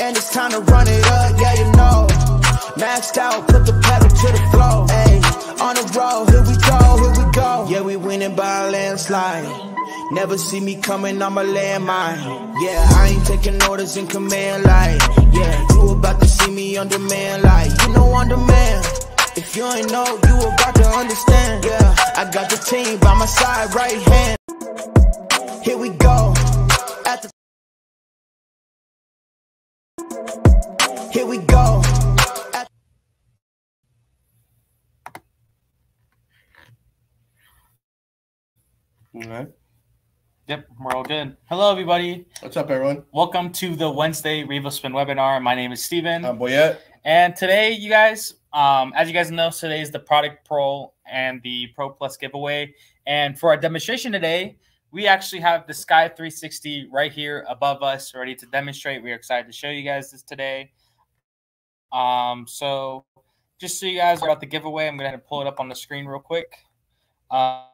And it's time to run it up, yeah, you know. Maxed out, put the pedal to the floor. Hey, on the road, here we go, here we go. Yeah, we winning by a landslide. Never see me coming, I'm a landmine. Yeah, I ain't taking orders in command like. Yeah, you about to see me on demand like. You know on demand. If you ain't know, you about to understand. Yeah, I got the team by my side, right hand. Here we go. All right. Yep, we're all good. Hello, everybody. What's up, everyone? Welcome to the Wednesday Revo Spin webinar. My name is Steven. I'm Boyette. and today, you guys, um, as you guys know, today is the Product Pro and the Pro Plus giveaway. And for our demonstration today, we actually have the Sky 360 right here above us, ready to demonstrate. We're excited to show you guys this today. Um, so just so you guys are about the giveaway, I'm going to pull it up on the screen real quick. Uh,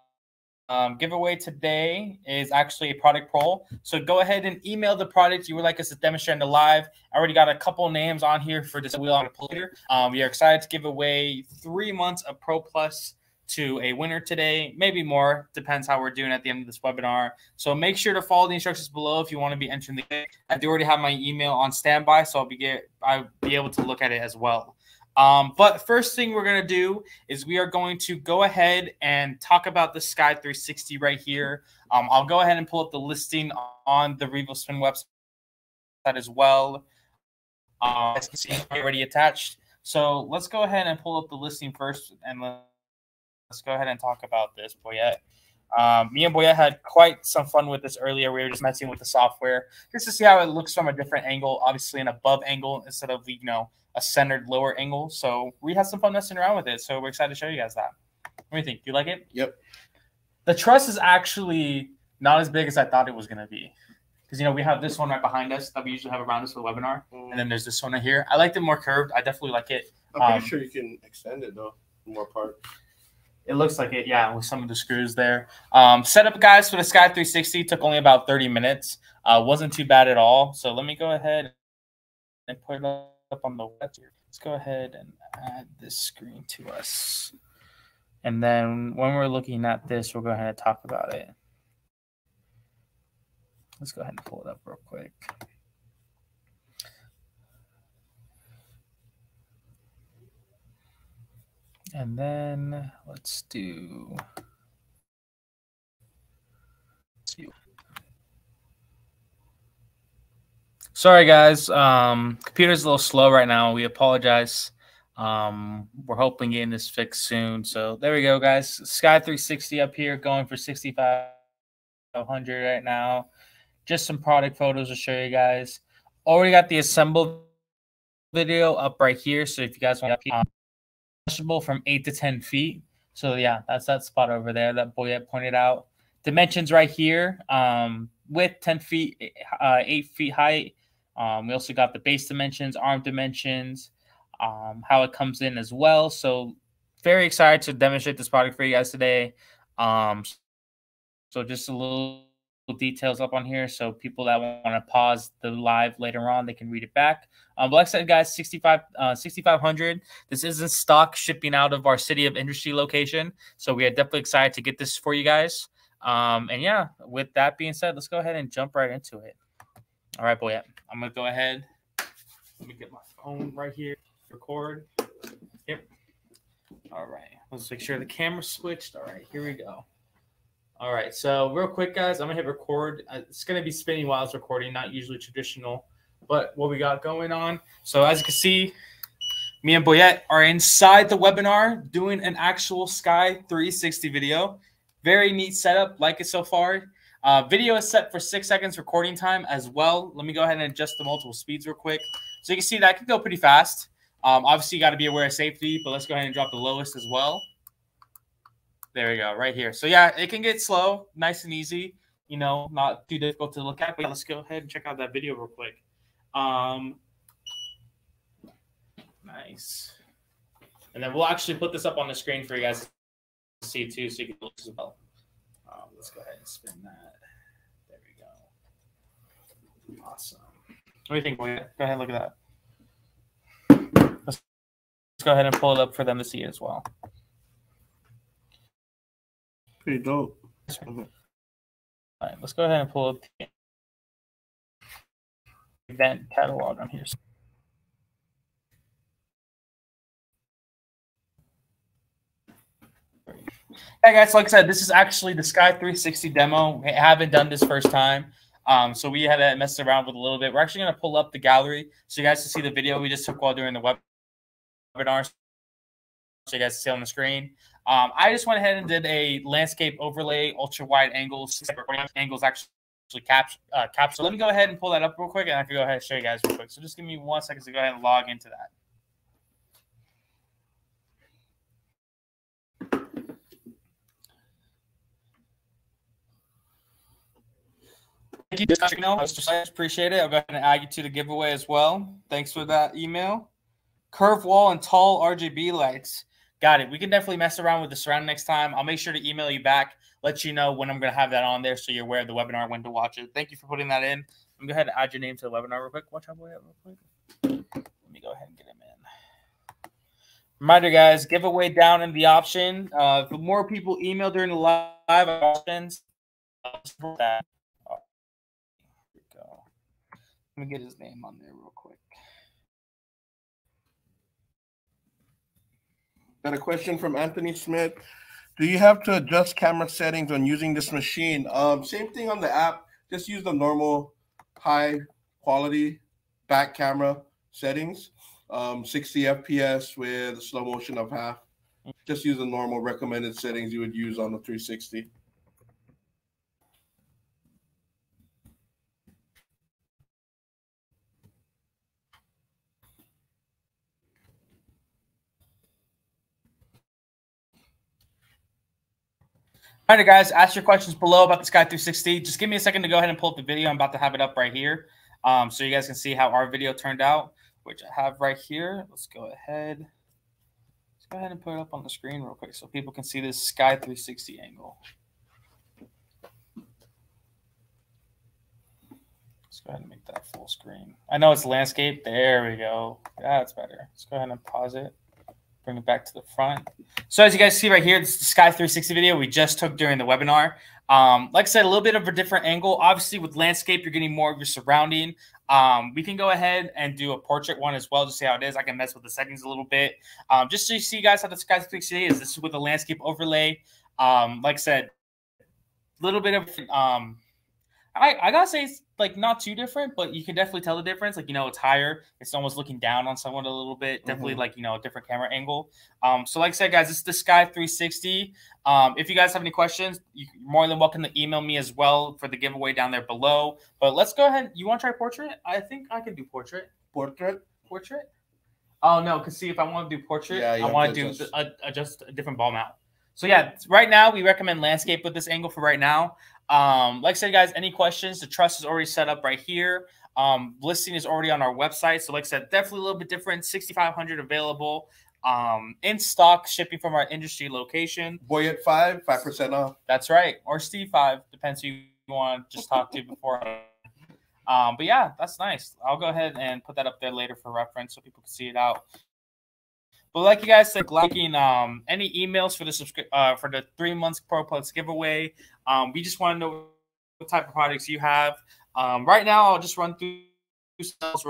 um, giveaway today is actually a product poll. So go ahead and email the product you would like us to demonstrate in the live. I already got a couple names on here for this wheel on a later. Um, we are excited to give away three months of Pro Plus to a winner today, maybe more, depends how we're doing at the end of this webinar. So make sure to follow the instructions below if you want to be entering the. I do already have my email on standby, so I'll be get I'll be able to look at it as well. Um, but first thing we're going to do is we are going to go ahead and talk about the Sky 360 right here. Um, I'll go ahead and pull up the listing on the Revo Spin website as well. Uh, as you can see, already attached. So let's go ahead and pull up the listing first, and let's go ahead and talk about this, Boyette. Um, me and Boya had quite some fun with this earlier. We were just messing with the software just to see how it looks from a different angle, obviously an above angle instead of you know a centered lower angle. So we had some fun messing around with it. So we're excited to show you guys that. What do you think? Do you like it? Yep. The truss is actually not as big as I thought it was going to be. Because, you know, we have this one right behind us that we usually have around us for the webinar. And then there's this one right here. I liked it more curved. I definitely like it. I'm pretty Um, sure you can extend it though, more part. It looks like it, yeah, with some of the screws there. Um, setup, guys, for the Sky 360 took only about 30 minutes. Uh, wasn't too bad at all. So let me go ahead and put it up on the web here. Let's go ahead and add this screen to us. And then when we're looking at this, we'll go ahead and talk about it. Let's go ahead and pull it up real quick. And then let's do. let's see. Sorry, guys. Um, computer's a little slow right now. We apologize. Um, we're hoping getting this fixed soon. So there we go, guys. Sky 360 up here, going for 6,500 right now. Just some product photos to show you guys. Already got the assembled video up right here. So if you guys want to adjustable from eight to 10 feet. So yeah, that's that spot over there that Boyette pointed out. Dimensions right here, um, width 10 feet, uh, eight feet height. Um, we also got the base dimensions, arm dimensions, um, how it comes in as well. So very excited to demonstrate this product for you guys today. Um, so just a little details up on here. So people that want to pause the live later on, they can read it back. Um, but like I said, guys, 65, uh, 6,500. This isn't stock shipping out of our city of industry location. So we are definitely excited to get this for you guys. Um, and yeah, with that being said, let's go ahead and jump right into it. All right, boy. Yeah, I'm going to go ahead. Let me get my phone right here. Record. Yep. All right. Let's make sure the camera's switched. All right, here we go. All right. So real quick, guys, I'm gonna hit record. Uh, It's gonna be spinning while it's recording, not usually traditional, but what we got going on. So as you can see, me and Boyette are inside the webinar doing an actual Sky 360 video. Very neat setup. Like it so far. Uh, video is set for six seconds recording time as well. Let me go ahead and adjust the multiple speeds real quick. So you can see that can go pretty fast. Um, obviously, you got to be aware of safety, but let's go ahead and drop the lowest as well. There we go, right here. So yeah, it can get slow, nice and easy. You know, not too difficult to look at. But let's go ahead and check out that video real quick. Um, nice. And then we'll actually put this up on the screen for you guys to see too, so you can look as well. Um, let's go ahead and spin that. There we go. Awesome. What do you think? Boyd? Go ahead and look at that. Let's go ahead and pull it up for them to see as well. Pretty dope. All right, let's go ahead and pull up the event catalog on here. Hey guys, like I said, this is actually the Sky 360 demo. We haven't done this first time. Um, so we had to mess around with a little bit. We're actually going to pull up the gallery so you guys can see the video we just took while during the webinar. So you guys can see on the screen. Um, I just went ahead and did a landscape overlay, ultra wide angles, angles actually caps uh, capture. Let me go ahead and pull that up real quick, and I can go ahead and show you guys real quick. So just give me one second to go ahead and log into that. Thank you, Mr. Appreciate it. I'm going to add you to the giveaway as well. Thanks for that email. Curve wall and tall RGB lights. Got it. We can definitely mess around with the surround next time. I'll make sure to email you back, let you know when I'm going to have that on there so you're aware of the webinar, when to watch it. Thank you for putting that in. I'm going to go ahead and add your name to the webinar real quick. Watch out, boy, real quick. Let me go ahead and get him in. Reminder, guys, giveaway down in the option. Uh, the more people email during the live options, that let me get his name on there real quick. Got a question from Anthony Smith. Do you have to adjust camera settings when using this machine? Um, same thing on the app. Just use the normal high quality back camera settings. Um, 60 FPS with slow motion of half. Just use the normal recommended settings you would use on the 360. All right, guys, ask your questions below about the Sky 360. Just give me a second to go ahead and pull up the video. I'm about to have it up right here um, so you guys can see how our video turned out, which I have right here. Let's go ahead. Let's go ahead and put it up on the screen real quick so people can see this Sky 360 angle. Let's go ahead and make that full screen. I know it's landscape. There we go. That's better. Let's go ahead and pause it bring it back to the front. So as you guys see right here, this is the Sky 360 video we just took during the webinar. Um, like I said, a little bit of a different angle. Obviously, with landscape, you're getting more of your surrounding. Um, we can go ahead and do a portrait one as well, just see how it is. I can mess with the settings a little bit. Um, just so you see, guys, how the Sky 360 is. This is with a landscape overlay. Um, like I said, a little bit of um, I, I gotta say it's like not too different, but you can definitely tell the difference. Like you know, it's higher. It's almost looking down on someone a little bit. Definitely mm-hmm. like you know a different camera angle. Um, so like I said, guys, this is the Sky 360. Um, if you guys have any questions, you're more than welcome to email me as well for the giveaway down there below. But let's go ahead. You want to try portrait? I think I can do portrait. Portrait. Portrait. Oh no, because see, if I want to do portrait, yeah, I want to do adjust. A, adjust a different ball mount. So yeah, right now we recommend landscape with this angle for right now. Um, like I said, guys, any questions? The trust is already set up right here. Um, listing is already on our website. So, like I said, definitely a little bit different. 6,500 available um, in stock, shipping from our industry location. Boyette five, five percent off. That's right, or Steve five, depends who you want to just talk to before. Um, but yeah, that's nice. I'll go ahead and put that up there later for reference so people can see it out. But like you guys said, liking um, any emails for the subscri- uh, for the three months Pro Plus giveaway. Um, we just want to know what type of products you have. Um, right now, I'll just run through sales.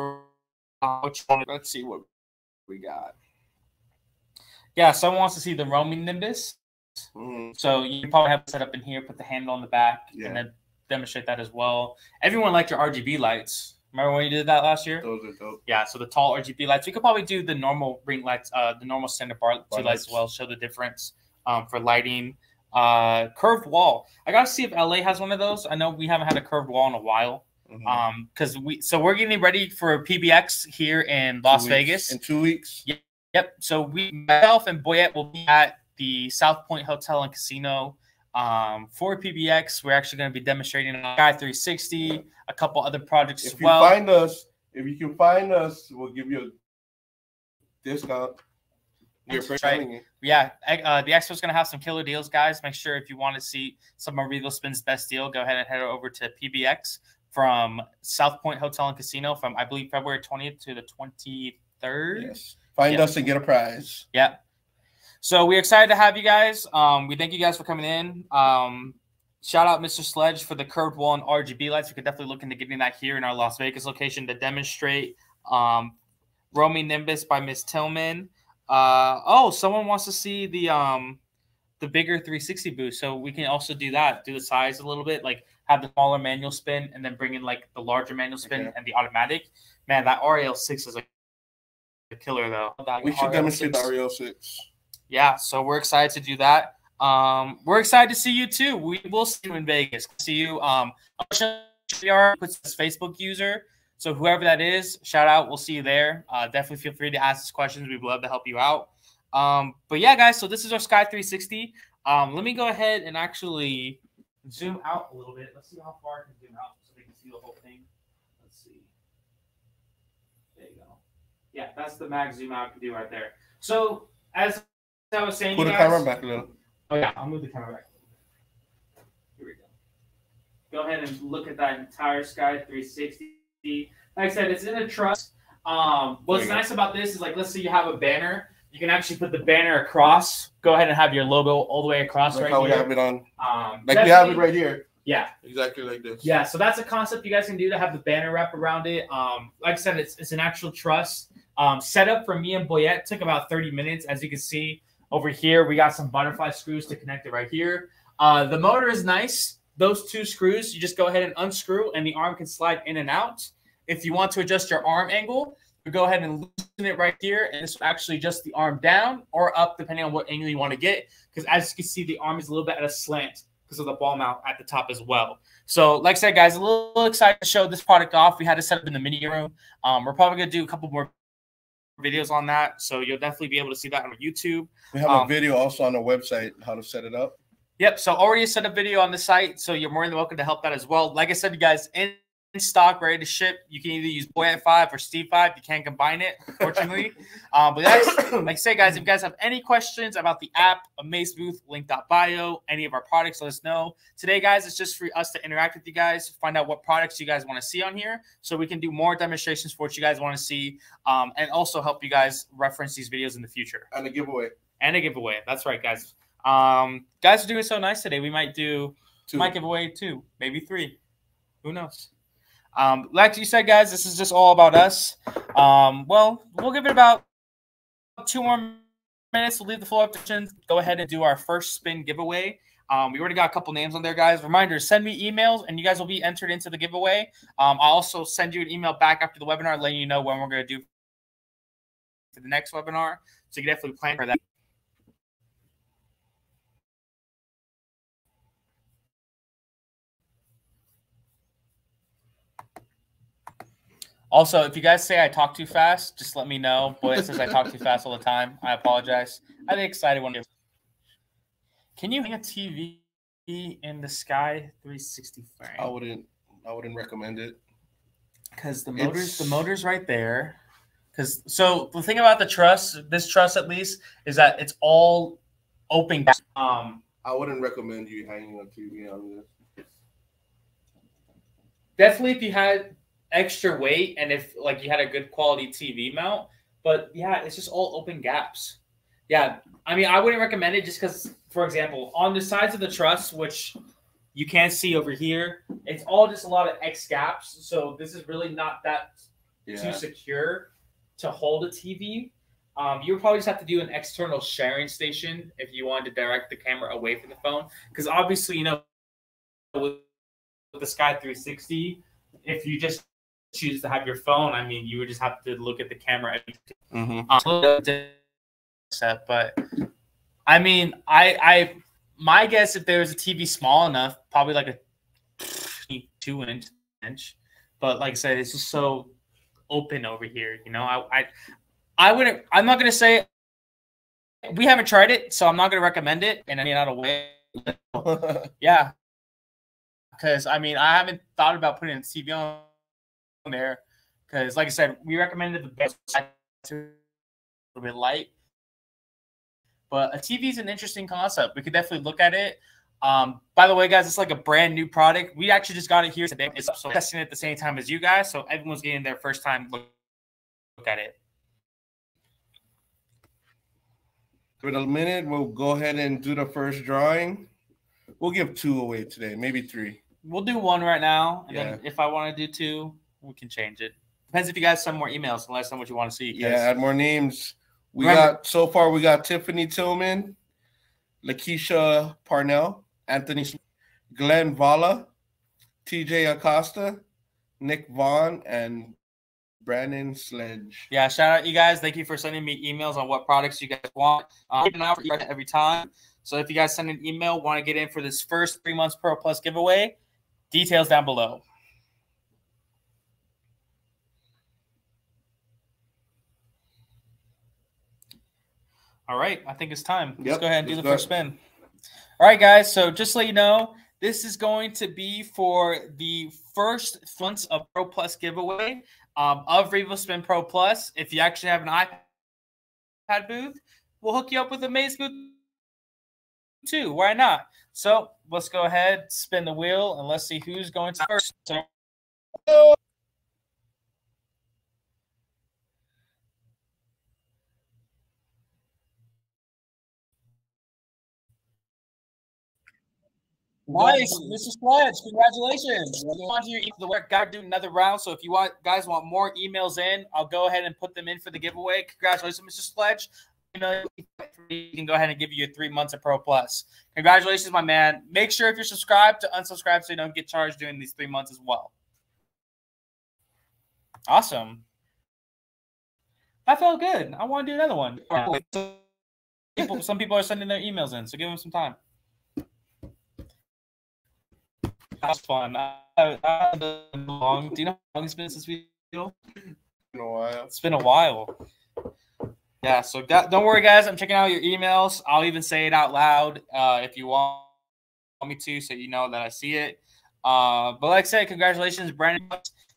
Let's see what we got. Yeah, someone wants to see the roaming Nimbus. Mm-hmm. So you probably have to set up in here, put the handle on the back, yeah. and then demonstrate that as well. Everyone liked your RGB lights. Remember when you did that last year? Those are dope. Yeah, so the tall RGB lights. We could probably do the normal ring lights, uh, the normal standard bar, bar lights as well. Show the difference um, for lighting. Uh, curved wall. I gotta see if LA has one of those. I know we haven't had a curved wall in a while. Mm-hmm. Um, because we so we're getting ready for PBX here in Las Vegas in two weeks. Yep. Yep. So we myself and Boyette will be at the South Point Hotel and Casino um, for PBX. We're actually going to be demonstrating on Sky 360, a couple other projects if as well. If you find us, if you can find us, we'll give you a discount. You're right. Yeah, uh, the expo is going to have some killer deals, guys. Make sure if you want to see some of RevoSpin's best deal, go ahead and head over to PBX. from South Point Hotel and Casino from I believe February 20th to the 23rd. Yes. Find us and get a prize. Yeah. So we're excited to have you guys. Um, we thank you guys for coming in. Um, shout out Mr. Sledge for the curved wall and RGB lights. We could definitely look into getting that here in our Las Vegas location to demonstrate. Um, Roaming Nimbus by Miss Tillman. Uh, oh, someone wants to see the um the bigger 360 boost, so we can also do that. Do the size a little bit, like have the smaller manual spin, and then bring in like the larger manual spin Okay. and the automatic. Man, that RAL six is a killer though. That We should RAL demonstrate the 6. Yeah, so we're excited to do that. Um, we're excited to see you too. We will see you in Vegas. See you. Um, puts Facebook user. So whoever that is, shout out. We'll see you there. Uh, definitely feel free to ask us questions. We'd love to help you out. Um, but yeah, guys. So this is our Sky 360. Um, let me go ahead and actually zoom out a little bit. Let's see how far I can zoom out so they can see the whole thing. Let's see. There you go. Yeah, that's the max zoom out can do right there. So as I was saying, Put the guys, camera back a little. Oh yeah, I'll move the camera back. Here we go. Go ahead and look at that entire Sky 360. Like I said, it's in a truss. Um, what's There you go. nice about this is like, let's say you have a banner, you can actually put the banner across. Go ahead and have your logo all the way across Like right how we have it on. Um, Like we have it right here. Yeah, Exactly like this. yeah, so that's a concept you guys can do to have the banner wrap around it. Um, like I said, it's, it's an actual truss. Um, setup for me and Boyette took about 30 minutes. As you can see over here, we got some butterfly screws to connect it right here. Uh, the motor is nice. Those two screws, you just go ahead and unscrew, and the arm can slide in and out. If you want to adjust your arm angle, you go ahead and loosen it right here, and this will actually adjust the arm down or up, depending on what angle you want to get. Because as you can see, the arm is a little bit at a slant because of the ball mount at the top as well. So, like I said, guys, a little excited to show this product off. We had to set up in the mini room. Um, we're probably gonna do a couple more videos on that, so you'll definitely be able to see that on YouTube. We have Um, a video also on the website how to set it up. Yep. So already set a video on the site, so you're more than welcome to help that as well. Like I said, you guys in stock, ready to ship. You can either use Boyette Five or Steve Five. You can't combine it, unfortunately. um, but that's like I say, guys. If you guys have any questions about the app, Amaze Booth, link.bio, any of our products, let us know. Today, guys, it's just for us to interact with you guys, find out what products you guys want to see on here, so we can do more demonstrations for what you guys want to see, um, and also help you guys reference these videos in the future And a giveaway. and a giveaway. That's right, guys. Um, guys are doing so nice today. We might do Two. might give away two, maybe three. Who knows? Um, like you said, guys, this is just all about us. Um, well, we'll give it about two more minutes. We'll leave the floor up to. Go ahead and do our first spin giveaway. Um, we already got a couple names on there, guys. Reminder: send me emails, and you guys will be entered into the giveaway. Um, I'll also send you an email back after the webinar, letting you know when we're going to do for the next webinar. So you can definitely plan for that. Also, if you guys say I talk too fast, just let me know. Boy, it says I talk too fast all the time. I apologize. I get excited when. You can you hang a TV in the Sky 360 frame? I wouldn't. I wouldn't recommend it. Because the motors, the motors right there. Because so the thing about the truss, this truss at least, is that it's all open. Um, I wouldn't recommend you hanging a TV on this. definitely if you had extra weight and if like you had a good quality TV mount. But yeah, it's just all open gaps. Yeah, I mean, I wouldn't recommend it just because, for example, on the sides of the truss, which you can see over here, it's all just a lot of X gaps. So this is really not that too secure to hold a TV. Um, you would probably just have to do an external sharing station if you wanted to direct the camera away from the phone. Because obviously, you know, with the Sky 360, if you just choose to have your phone, I mean, you would just have to look at the camera. Mm-hmm. um, set, but I mean, I I my guess if there was a TV small enough, probably like a two inch inch, but like I said, it's just so open over here. You know, I I I wouldn't. I'm not gonna say we haven't tried it, so I'm not gonna recommend it in any other way. Yeah, because I mean, I haven't thought about putting a TV on there because, like I said, we recommended the best a little bit light. But a TV is an interesting concept. We could definitely look at it. Um, by the way, guys, it's like a brand new product. We actually just got it here today. It's so testing it at the same time as you guys, so everyone's getting their first time look, look at it. For a minute, we'll go ahead and do the first drawing. We'll give two away today, maybe three. We'll do one right now, and Yeah. then if I want to do two, we can change it. Depends if you guys send more emails and let us know what you want to see. Yeah, add more names. We Remember- got so far. We got Tiffany Tillman, Lakeisha Parnell, Anthony, Smith, Glenn Vala, T.J. Acosta, Nick Vaughn, and Brandon Sledge. Yeah, shout out you guys. Thank you for sending me emails on what products you guys want. Um, eye out for every time. So if you guys send an email, want to get in for this first three months Pro Plus giveaway, details down below. All right, I think it's time. Let's Yep, go ahead and do the go. first spin. All right, guys. So just let you know, this is going to be for the first months of Pro Plus giveaway um, of Revo Spin Pro Plus. If you actually have an iPad booth, we'll hook you up with Amaze booth too. Why not? So let's go ahead, spin the wheel, and let's see who's going to first. So, Nice, Mr. Sledge. Congratulations. You want your the work got to do another round. So if you want guys want more emails in, I'll go ahead and put them in for the giveaway. Congratulations, Mr. Sledge. You know, you can go ahead and give you three months of Pro Plus. Congratulations, my man. Make sure if you're subscribed to unsubscribe so you don't get charged during these three months as well. Awesome. I felt good. I want to do another one. People, some people are sending their emails in, so give them some time. That was fun. I, I, been long. Do you know how long it's been since we? In a while. It's been a while. Yeah. So that, don't worry, guys. I'm checking out your emails. I'll even say it out loud uh, if you want me to, so you know that I see it. Uh, but like I said, congratulations, Brandon.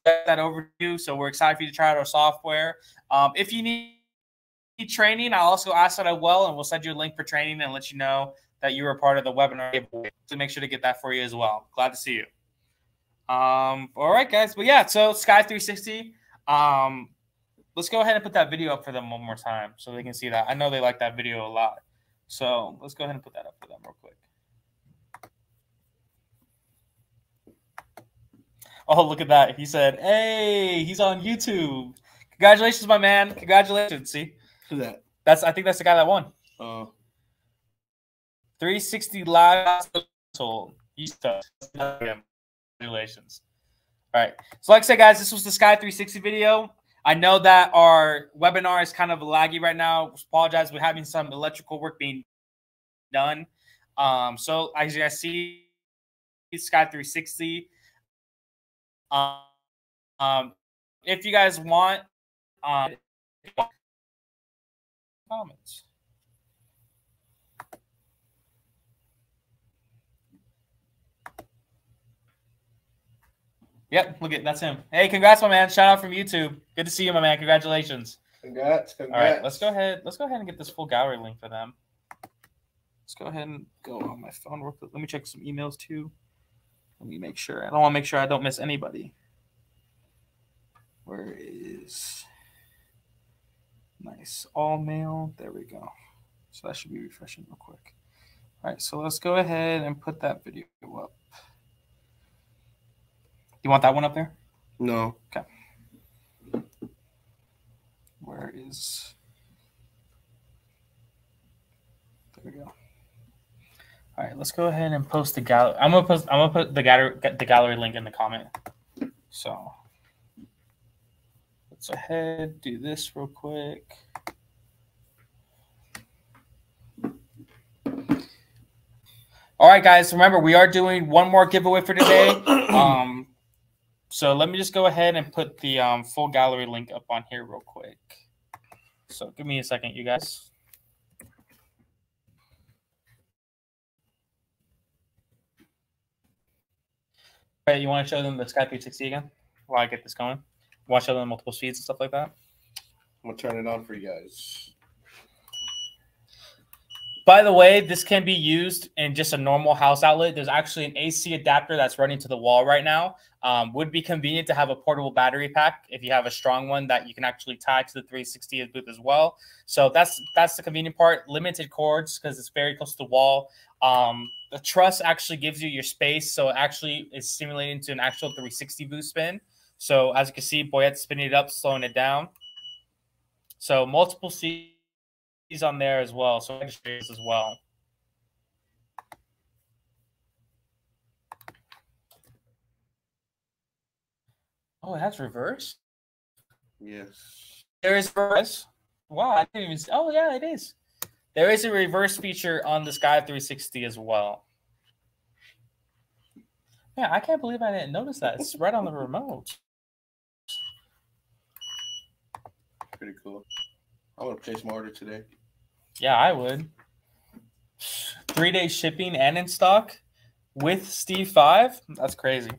That over to you. So we're excited for you to try out our software. Um, if you need training, I'll also ask that I will, and we'll send you a link for training and let you know that you were part of the webinar giveaway. So make sure to get that for you as well. Glad to see you. Um, all right, guys. But yeah, so Sky 360. Um, let's go ahead and put that video up for them one more time so they can see that. I know they like that video a lot. So let's go ahead and put that up for them real quick. Oh, look at that. He said, Hey, he's on YouTube. Congratulations, my man. Congratulations. See? Who's that? That's I think that's the guy that won. Uh, 360 live sold. Tough. Congratulations. All right. So, like I said, guys, this was the Sky 360 video. I know that our webinar is kind of laggy right now. Apologize. We're having some electrical work being done. Um, so as you guys see, Sky 360. Um, um, if you guys want, um, comments. Yep, look at that's him. Hey, congrats, my man! Shout out from YouTube. Good to see you, my man. Congratulations. congrats, All congrats. right, let's go ahead. Let's go ahead and get this full gallery link for them. Let's go ahead and go on my phone real quick. Let me check some emails too. Let me make sure. I don't want to make sure I don't miss anybody. Where is nice all mail? There we go. So that should be refreshing real quick. All right, so let's go ahead and put that video up. You want that one up there? No. Okay. Where is? There we go. All right, let's go ahead and post the gallery. I'm gonna post. I'm gonna put the gallery the gallery link in the comment. So let's go ahead do this real quick. All right, guys. Remember, we are doing one more giveaway for today. Um, so let me just go ahead and put the um, full gallery link up on here real quick. So give me a second, you guys. Right, you want to show them the Sky 360 again while I get this going? Want to show them multiple speeds and stuff like that? I'm gonna turn it on for you guys. By the way, this can be used in just a normal house outlet. There's actually an AC adapter that's running to the wall right now. Um, would be convenient to have a portable battery pack if you have a strong one that you can actually tie to the 360 booth as well. So that's that's the convenient part. Limited cords because it's very close to the wall. Um, the truss actually gives you your space, so it actually is simulating to an actual 360 booth spin. So as you can see, Boyette's spinning it up, slowing it down. So multiple seats on there as well. So as well. Oh, that's reverse. Yes. There is reverse. Wow, I didn't even. See. Oh, yeah, it is. There is a reverse feature on the Sky 360 as well. Yeah, I can't believe I didn't notice that. It's right on the remote. Pretty cool. I to place my order today. Yeah, I would. Three day shipping and in stock with Steve Five. That's crazy.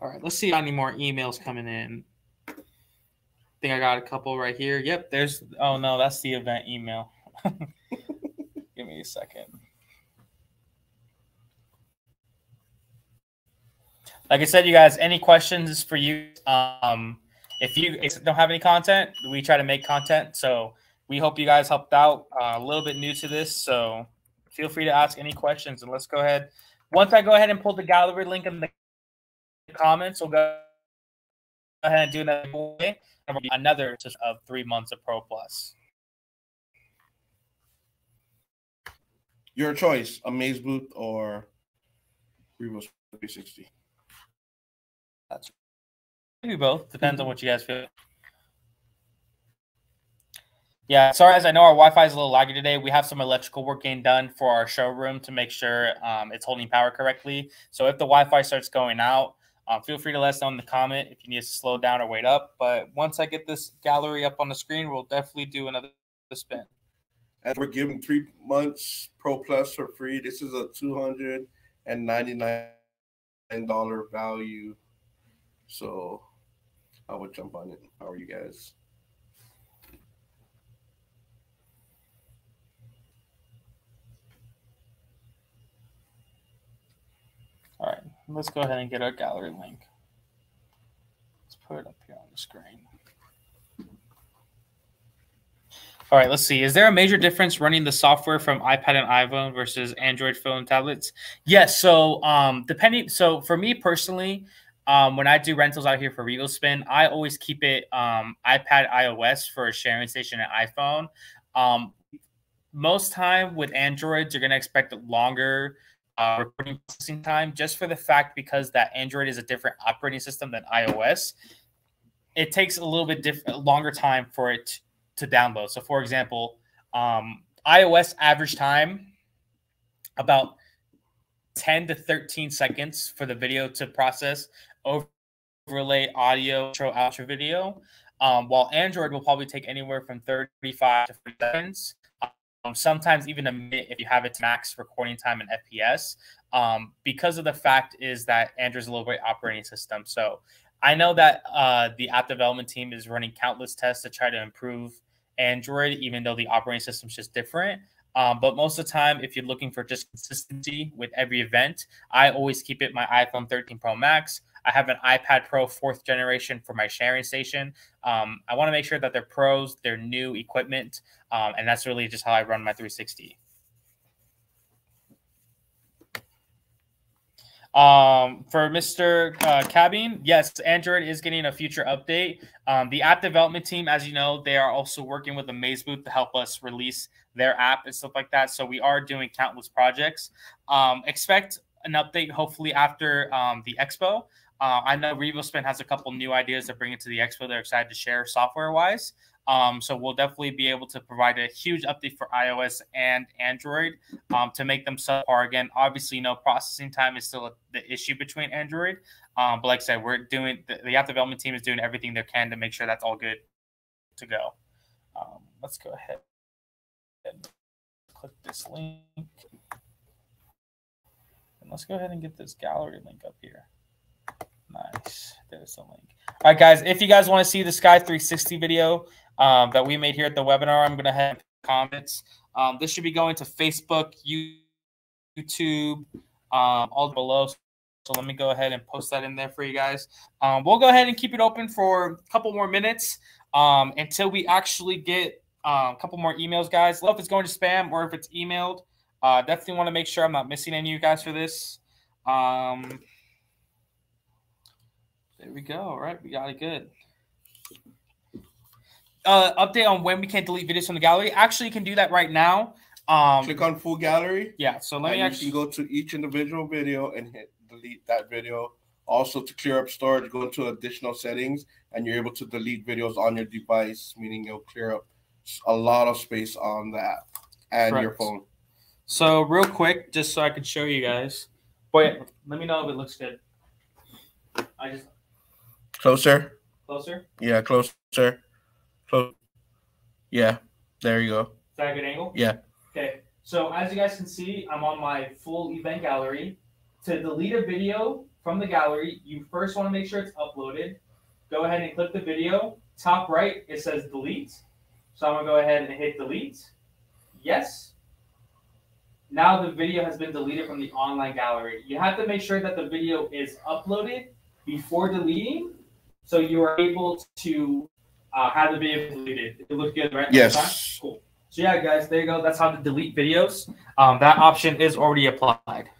All right, let's see if any more emails coming in. I think I got a couple right here. Yep, there's. Oh no, that's the event email. Give me a second. Like I said, you guys, any questions for you? Um, if you don't have any content, we try to make content. So we hope you guys helped out. Uh, a little bit new to this, so feel free to ask any questions. And let's go ahead. Once I go ahead and pull the gallery link in the comments, we'll go ahead and do another giveaway. Another of three months of Pro Plus. Your choice: Amaze Booth or Revo 360. That's Maybe both. Depends on what you guys feel. Yeah, sorry, as I know our Wi-Fi is a little laggy today. We have some electrical work getting done for our showroom to make sure um, it's holding power correctly. So if the Wi-Fi starts going out, um, feel free to let us know in the comment if you need to slow down or wait up. But once I get this gallery up on the screen, we'll definitely do another spin. And we're giving three months Pro Plus for free. This is a two hundred and ninety nine dollar value. So I would jump on it. How are you guys? All right, let's go ahead and get our gallery link. Let's put it up here on the screen. All right, let's see. Is there a major difference running the software from iPad and iPhone versus Android phone tablets? Yes. So, um, depending. So, for me personally, um, when I do rentals out here for Revo Spin, I always keep it um, iPad iOS for a sharing station and iPhone. Um, most time with Androids, you're going to expect longer uh, recording processing time just for the fact because that Android is a different operating system than iOS. It takes a little bit different, longer time for it to download. So, for example, um, iOS average time about 10 to 13 seconds for the video to process overlay audio, intro, outro video. Um, while Android will probably take anywhere from 35 to 40 seconds, um, sometimes even a minute if you have it max recording time and FPS. Um, because of the fact is that Android's a little bit operating system. So I know that uh, the app development team is running countless tests to try to improve Android, even though the operating system is just different. Um, but most of the time, if you're looking for just consistency with every event, I always keep it my iPhone 13 Pro Max. I have an iPad Pro fourth generation for my sharing station. Um, I want to make sure that they're pros, they're new equipment, um, and that's really just how I run my 360. Um, for Mr. Uh, Cabin, yes, Android is getting a future update. Um, the app development team, as you know, they are also working with Amaze Booth to help us release their app and stuff like that. So we are doing countless projects. Um, expect an update hopefully after um, the expo. Uh, I know RevoSpin has a couple new ideas to bring it to the expo. They're excited to share software wise. Um, so we'll definitely be able to provide a huge update for iOS and Android um, to make them subpar again. Obviously, you know, processing time is still a, the issue between Android. Um, but like I said, we're doing the, the app development team is doing everything they can to make sure that's all good to go. Um, let's go ahead and click this link. And let's go ahead and get this gallery link up here. Nice. There's the link. All right, guys. If you guys want to see the Sky 360 video um, that we made here at the webinar, I'm going to have comments. Um, this should be going to Facebook, YouTube, um, all below. So let me go ahead and post that in there for you guys. Um, we'll go ahead and keep it open for a couple more minutes um, until we actually get uh, a couple more emails, guys. Love if it's going to spam or if it's emailed. Uh, definitely want to make sure I'm not missing any of you guys for this. Um, there we go. All right, we got it good. Uh, update on when we can't delete videos from the gallery. Actually, you can do that right now. Um, Click on full gallery. yeah. So let me actually you can go to each individual video and hit delete that video. Also, to clear up storage, go into additional settings, and you're able to delete videos on your device, meaning you'll clear up a lot of space on the app and your Correct. phone. So real quick, just so I can show you guys. Boy, let me know if it looks good. I just Closer. closer. Yeah, closer. Close. Yeah, there you go. Is that a good angle? Yeah. Okay. So as you guys can see, I'm on my full event gallery. To delete a video from the gallery, you first want to make sure it's uploaded. Go ahead and click the video. Top right, it says delete. So I'm gonna go ahead and hit delete. Yes. Now the video has been deleted from the online gallery. You have to make sure that the video is uploaded before deleting, so you are able to uh, have the video deleted. It looks good, right? Yes. Cool. So yeah, guys, there you go. That's how to delete videos. Um, that option is already applied.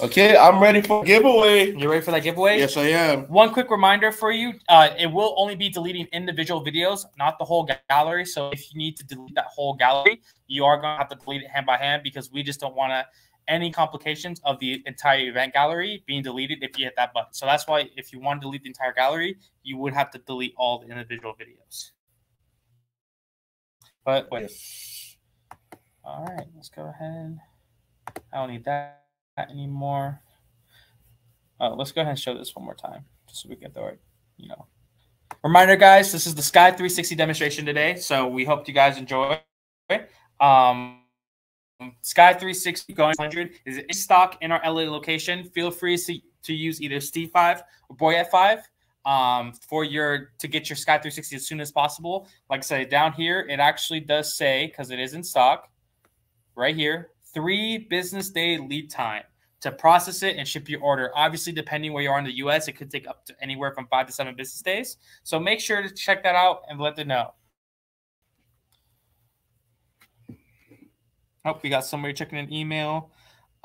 Okay, I'm ready for giveaway. You ready for that giveaway? Yes, I am. One quick reminder for you: uh, it will only be deleting individual videos, not the whole gallery. So if you need to delete that whole gallery, you are going to have to delete it hand by hand because we just don't want to any complications of the entire event gallery being deleted if you hit that button. So that's why if you want to delete the entire gallery, you would have to delete all the individual videos. But wait. Yes. All right, let's go ahead. I don't need that anymore. Uh, let's go ahead and show this one more time, just so we get the right, you know. Reminder, guys, this is the Sky 360 demonstration today, so we hope you guys enjoy. Um, Sky 360 going 100 is in stock in our LA location. Feel free to, to use either Steve 5 or Boyet 5 um, for your to get your Sky 360 as soon as possible. Like I said, down here, it actually does say, because it is in stock, right here, three business day lead time to process it and ship your order. Obviously, depending where you are in the US, it could take up to anywhere from five to seven business days. So make sure to check that out and let them know. Oh, we got somebody checking an email.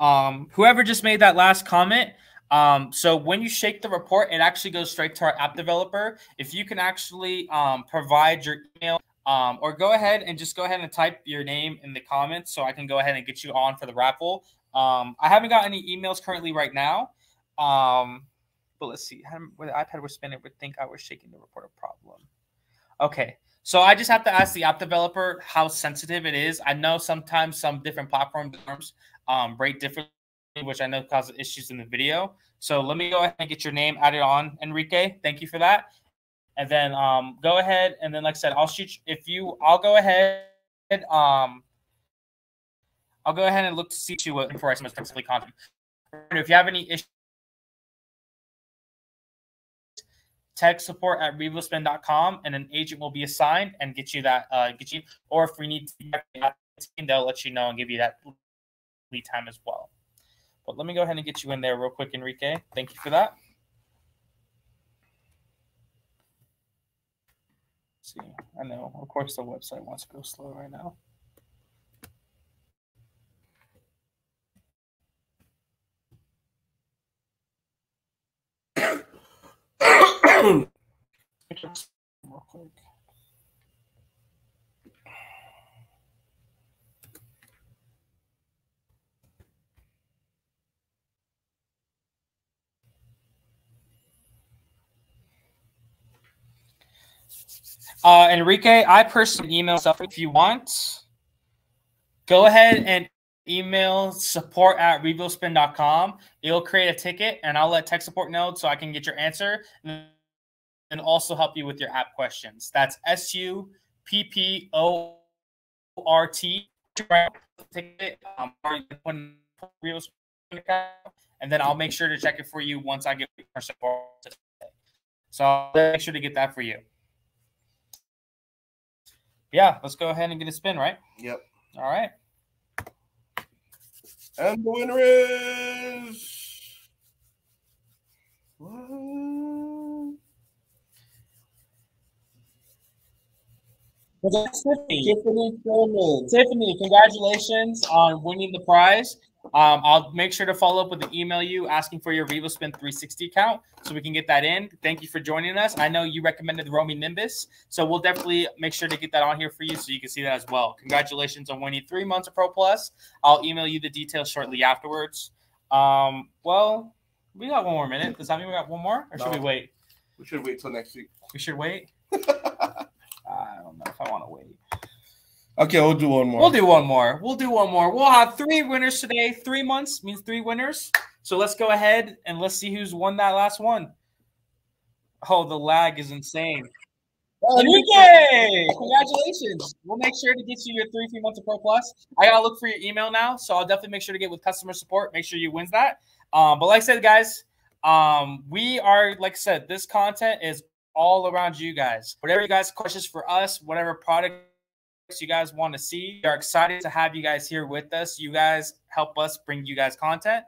Um, whoever just made that last comment. Um, so when you shake the report, it actually goes straight to our app developer. If you can actually um, provide your email um, or go ahead and just go ahead and type your name in the comments so I can go ahead and get you on for the raffle. Um, I haven't got any emails currently right now. Um, but let's see. Where the iPad was spinning, would think I was shaking the report a problem. Okay. So I just have to ask the app developer how sensitive it is. I know sometimes some different platforms um, rate differently, which I know causes issues in the video. So let me go ahead and get your name added on, Enrique. Thank you for that. And then um, go ahead and then, like I said, I'll shoot if you. I'll go ahead. Um, I'll go ahead and look to see you what before I submit specifically content. If you have any issues tech support at revospin.com and an agent will be assigned and get you that uh, get you or if we need to they'll let you know and give you that lead time as well. But let me go ahead and get you in there real quick enrique. Thank you for that. Let's see. I know of course the website wants to go slow right now Uh, Enrique, I personally email stuff if you want. Go ahead and email support at revospin.com. It'll create a ticket and I'll let tech support know so I can get your answer and also help you with your app questions. That's S U P P O R T. And then I'll make sure to check it for you once I get support. So I'll make sure to get that for you. Yeah, let's go ahead and get a spin, right? Yep. All right. And the winner is. What? Tiffany. Tiffany, congratulations on winning the prize. Um, I'll make sure to follow up with an email you asking for your RevoSpin 360 account so we can get that in. Thank you for joining us. I know you recommended the Romy Nimbus, so we'll definitely make sure to get that on here for you so you can see that as well. Congratulations on winning three months of Pro Plus. I'll email you the details shortly afterwards. Um, well, we got one more minute. Does that mean we got one more, or should we wait? We should wait till next week. We should wait. Don't know if I want to wait. Okay, we'll do one more. We'll do one more. We'll do one more. We'll have three winners today. Three months means three winners. So let's go ahead and let's see who's won that last one. Oh, the lag is insane. Enrique, congratulations. We'll make sure to get you your three free months of Pro Plus. I gotta look for your email now, so I'll definitely make sure to get with customer support. Make sure you wins that. Um, but like I said, guys, um, we are like I said, this content is all around you guys. Whatever you guys questions for us, whatever products you guys want to see, we are excited to have you guys here with us. You guys help us bring you guys content.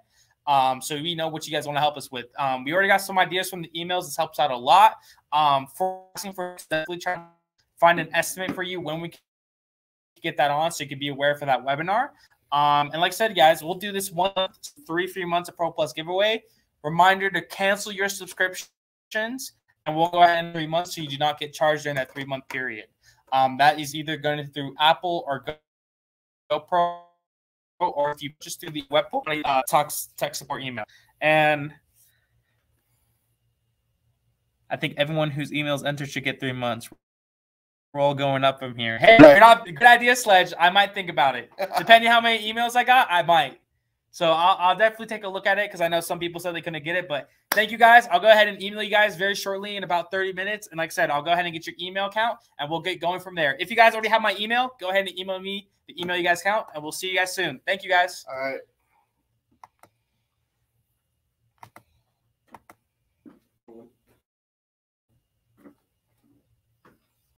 Um, so we know what you guys want to help us with. Um, we already got some ideas from the emails. This helps out a lot. Um, for asking for definitely trying to find an estimate for you when we get that on, so you can be aware for that webinar. Um, and like I said, guys, we'll do this one three free months of Pro Plus giveaway. Reminder to cancel your subscriptions, and we'll go ahead in three months so you do not get charged during that three month period. Um, that is either going through Apple or GoPro, or if you just do the web portal, uh, talks tech support email. And I think everyone whose emails entered should get three months. We're all going up from here. Hey, good idea, Sledge. I might think about it. Depending how many emails I got, I might. So I'll, I'll definitely take a look at it because I know some people said they couldn't get it. But thank you guys. I'll go ahead and email you guys very shortly in about 30 minutes. And like I said, I'll go ahead and get your email count and we'll get going from there. If you guys already have my email, go ahead and email me the email you guys count, and we'll see you guys soon. Thank you guys. All right.